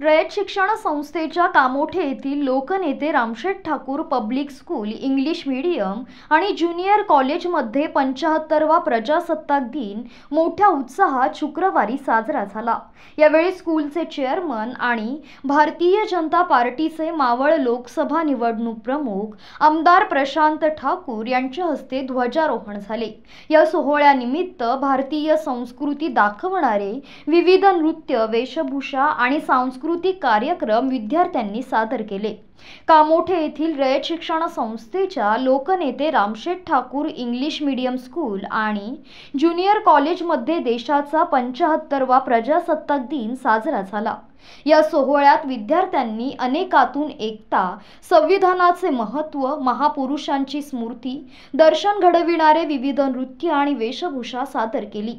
रयत शिक्षण संस्थेच्या कामोठे येथील लोकनेते Ramsheth Thakur public school English medium आणि ज्युनियर कॉलेजमध्ये पंचाहत्तरवा प्रजासत्ताक दिन मोठ्या उत्साहात शुक्रवारी साजरा झाला. यावेळी स्कूलचे चेअरमन आणि भारतीय जनता पार्टीचे मावळ लोकसभा निवडणूक प्रमुख आमदार प्रशांत ठाकूर यांच्या हस्ते ध्वजारोहण झाले. या सोहळ्यानिमित्त भारतीय संस्कृती दाखवणारे विविध नृत्य वेशभूषा आणि सांस्कृतिक कार्यक्रम विद्यार्थ्यांनी सादर केले. कामोठे येथील रयत शिक्षण संस्थेच्या लोकनेते Ramsheth Thakur English medium school आणि ज्युनियर कॉलेजमध्ये देशाचा पंचाहत्तरवा प्रजासत्ताक दिन साजरा झाला. या सोहळ्यात विद्यार्थ्यांनी अनेकातून एकता संविधानाचे महत्त्व महापुरुषांची स्मृती दर्शन घडविणारे विविध नृत्य आणि वेशभूषा सादर केली.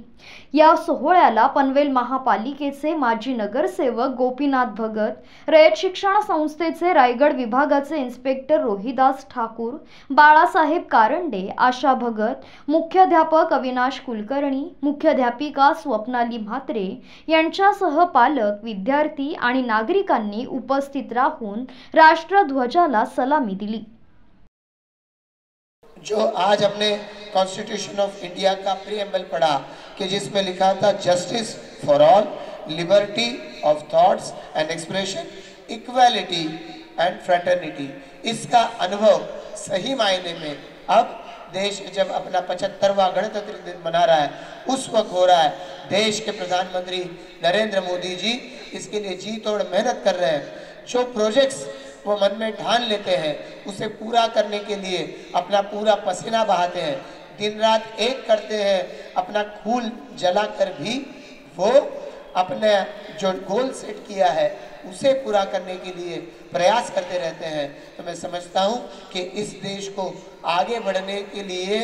या सोहळ्याला पनवेल महापालिकेचे माजी नगरसेवक गोपीनाथ भगत रयत शिक्षण संस्थेचे रायगड रायगड विभागाचे इन्स्पेक्टर रोहिदास ठाकूर बाळासाहेब कारंडे आशा भगत मुख्याध्यापक अविनाश कुलकर्णी मुख्याध्यापिका स्वप्नाली म्हात्रे यांच्यासह पालक विद्यार्थी आणि नागरिकांनी उपस्थित राहून राष्ट्रध्वजाला सलामी दिली. जो आज हमने कॉन्स्टिट्यूशन ऑफ इंडिया का प्रीएम्बल पढ़ा कि जिसमें लिखा था justice for all liberty of thoughts and expression equality and fraternity इसका अनुभव सही मायने में अब देश जब अपना पचहत्तरवा गणतंत्र दिन मना रहा है, उस वक्त हो रहा है, देश के प्रधानमंत्री नरेंद्र मोदी जी इसके लिए जी तोड़ मेहनत कर रहे हैं। जो प्रोजेक्ट्स वो मन में ठान लेते हैं, उसे पूरा करने के लिए अपना पूरा पसीना बहाते हैं। दिन रात एक करते हैं, अपना खून जलाकर भी वो अपने जो गोल सेट किया है उसे पूरा करने के लिए प्रयास करते रहते हैं तो मैं समझता हूँ कि इस देश को आगे बढ़ने के लिए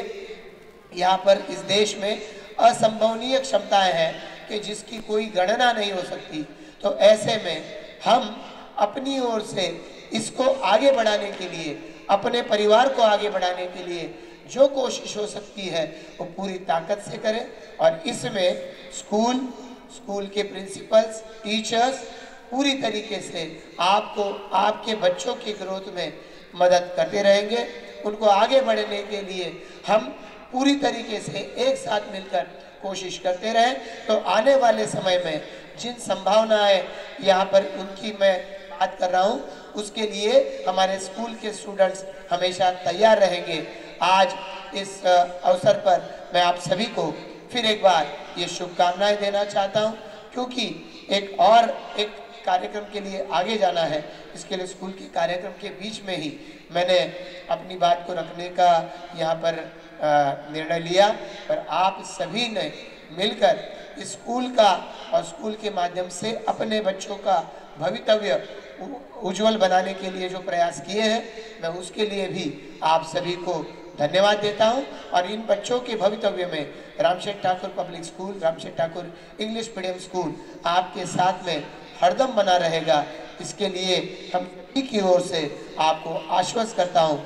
यहाँ पर इस देश में असंभवनीय क्षमताएँ हैं कि जिसकी कोई गणना नहीं हो सकती। तो ऐसे में हम अपनी ओर से इसको आगे बढ़ाने के लिए, अपने परिवार को आगे बढ़ाने के लिए जो कोशिश हो सकती है, वो पूरी ताकत से करें। और इसमें स्कूल स्कूल के प्रिंसिपल्स, टीचर्स पूरी तरीके से आपको, आपके बच्चों की ग्रोथ में मदद करते रहेंगे। उनको आगे बढ़ने के लिए हम पूरी तरीके से एक साथ मिलकर कोशिश करते रहें। तो आने वाले समय में जिन संभावनाएँ यहाँ पर उनकी मैं बात कर रहा हूँ, उसके लिए हमारे स्कूल के स्टूडेंट्स हमेशा तैयार रहेंगे। आज इस अवसर पर मैं आप सभी को फिर एक बार ये शुभकामनाएँ देना चाहता हूँ, क्योंकि एक और एक कार्यक्रम के लिए आगे जाना है, इसके लिए स्कूल के कार्यक्रम के बीच में ही मैंने अपनी बात को रखने का यहाँ पर निर्णय लिया। पर आप सभी ने मिलकर स्कूल का और स्कूल के माध्यम से अपने बच्चों का भवितव्य उज्जवल बनाने के लिए जो प्रयास किए हैं, मैं उसके लिए भी आप सभी को धन्यवाद देता हूँ। और इन बच्चों के भवितव्य में Ramsheth Thakur public school, Ramsheth Thakur English medium school आपके साथ में हरदम बना रहेगा। इसके लिए हम की ओर से आपको आश्वस्त करता हूँ।